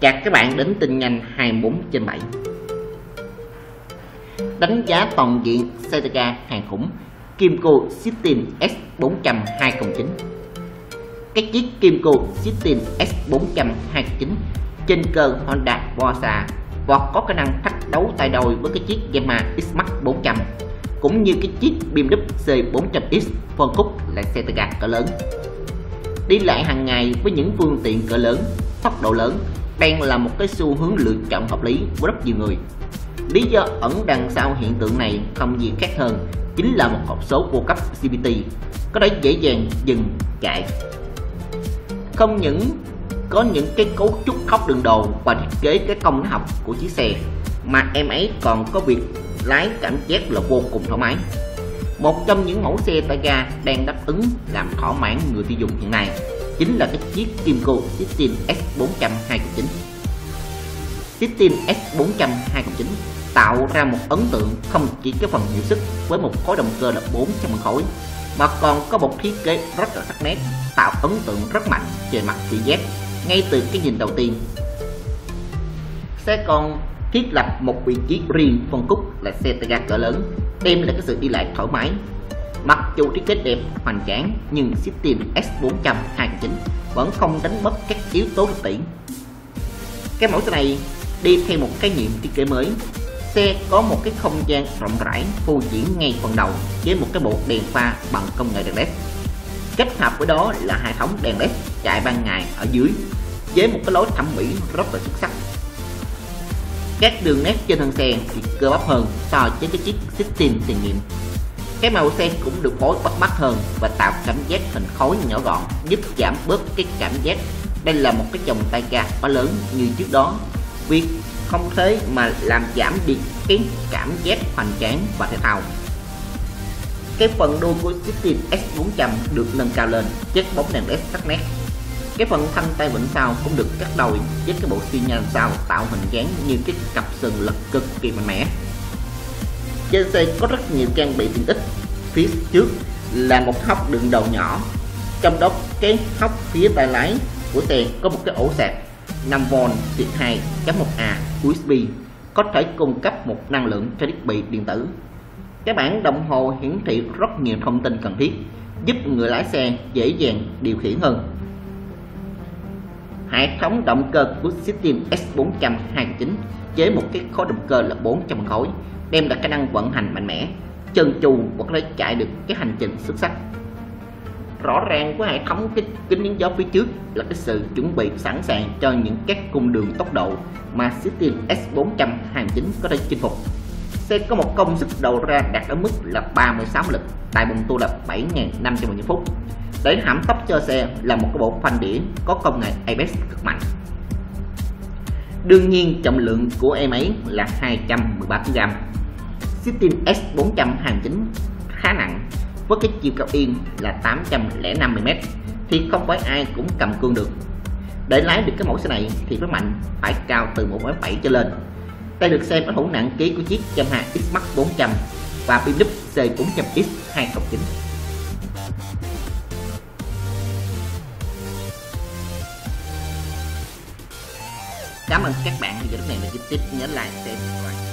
Chào các bạn đến tin nhanh 24 trên 7 Đánh giá toàn diện CTK hàng khủng Kimco System S400 209 Cái chiếc Kimco System S400 209 trên cơ Honda Versa và có khả năng thách đấu tay đôi với cái chiếc Yamaha X-Max 400 cũng như cái chiếc BMW C400X phân khúc là xe tay ga cỡ lớn. Đi lại hàng ngày với những phương tiện cỡ lớn, tốc độ lớn đang là một cái xu hướng lựa chọn hợp lý của rất nhiều người. Lý do ẩn đằng sau hiện tượng này không gì khác hơn chính là một hộp số vô cấp CVT có thể dễ dàng dừng chạy không những có những cái cấu trúc khóc đường đồ và thiết kế cái công học của chiếc xe, mà em ấy còn có việc lái cảm giác là vô cùng thoải mái. Một trong những mẫu xe tay ga đang đáp ứng làm thỏa mãn người tiêu dùng hiện nay chính là cái chiếc Kimco Titan S400 209 Citin S400 209 tạo ra một ấn tượng không chỉ cái phần hiệu sức với một khối động cơ là 400 khối, mà còn có một thiết kế rất là sắc nét, tạo ấn tượng rất mạnh trên mặt thị giác ngay từ cái nhìn đầu tiên. Sẽ còn thiết lập một vị trí riêng phân khúc là xe tay ga cỡ lớn, đem lại cái sự đi lại thoải mái mặc dù thiết kế đẹp, hoành tráng, nhưng System S400 209 vẫn không đánh mất các yếu tố thực tiễn. Cái mẫu xe này đi theo một cái nhiệm thiết kế mới. Xe có một cái không gian rộng rãi phô diễn ngay phần đầu với một cái bộ đèn pha bằng công nghệ đèn led. Kết hợp với đó là hệ thống đèn led chạy ban ngày ở dưới với một cái lối thẩm mỹ rất là xuất sắc. Các đường nét trên thân xe thì cơ bắp hơn so với cái chiếc System tiền nhiệm cái màu sen cũng được phối bắt mắt hơn và tạo cảm giác hình khối nhỏ gọn, giúp giảm bớt cái cảm giác đây là một cái chồng tay ga quá lớn như trước đó. Việc không thế mà làm giảm đi cái cảm giác hoành tráng và thể thao. Cái phần đuôi của chiếc tim S400 được nâng cao lên, chất bóng đèn led sắc nét. Cái phần thanh tay vịnh sau cũng được cắt đôi với cái bộ xi nhan sau tạo hình dáng như cái cặp sừng lật cực kỳ mạnh mẽ trên xe có rất nhiều trang bị tiện ích. Phía trước là một hốc đựng đầu nhỏ. Trong đó cái hốc phía tay lái của xe có một cái ổ sạc 5V tiện 2.1A USB có thể cung cấp một năng lượng cho thiết bị điện tử. Cái bảng đồng hồ hiển thị rất nhiều thông tin cần thiết, giúp người lái xe dễ dàng điều khiển hơn hệ thống động cơ của System S400 209 với một cái khối động cơ là 400 khối, đem lại khả năng vận hành mạnh mẽ chân chu và có thể chạy được cái hành trình xuất sắc. Rõ ràng của hệ thống cái kính chắn gió phía trước là cái sự chuẩn bị sẵn sàng cho những các cung đường tốc độ mà System S400 209 có thể chinh phục xe có một công suất đầu ra đạt ở mức là 36 lực tại bùng tua là 7.500 phút. Để hãm tốc cho xe là một cái bộ phanh đĩa có công nghệ ABS cực mạnh. Đương nhiên, trọng lượng của em ấy là 213 kg Citin S429 khá nặng, với cái chiều cao yên là 805mm thì không phải ai cũng cầm cương được. Để lái được cái mẫu xe này thì phải mạnh, phải cao từ 1.7 trở lên đây được xem là hữu nặng ký của chiếc Yamaha X-Max 400 và Philips C400X 209 Cảm ơn các bạn giờ lúc này. Là tiếp tiếp nhớ like, share, subscribe.